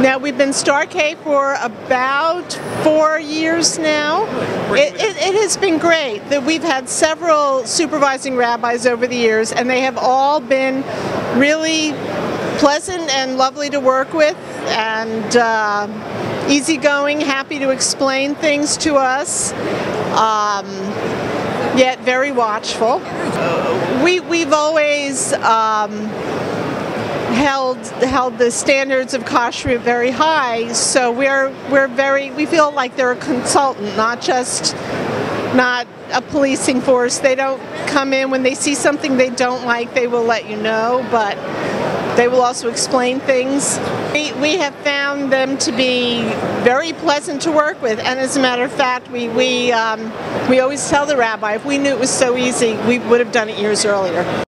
Now we've been Star K for about four years now. It, it, it has been great. That we've had several supervising rabbis over the years, and they have all been really pleasant and lovely to work with, and uh, easygoing, happy to explain things to us. Um, yet very watchful. We we've always. Um, held held the standards of kashrut very high. So we're we're very we feel like they're a consultant, not just not a policing force. They don't come in when they see something they don't like. They will let you know, but they will also explain things. We, we have found them to be very pleasant to work with, and as a matter of fact, we we um, we always tell the rabbi if we knew it was so easy, we would have done it years earlier.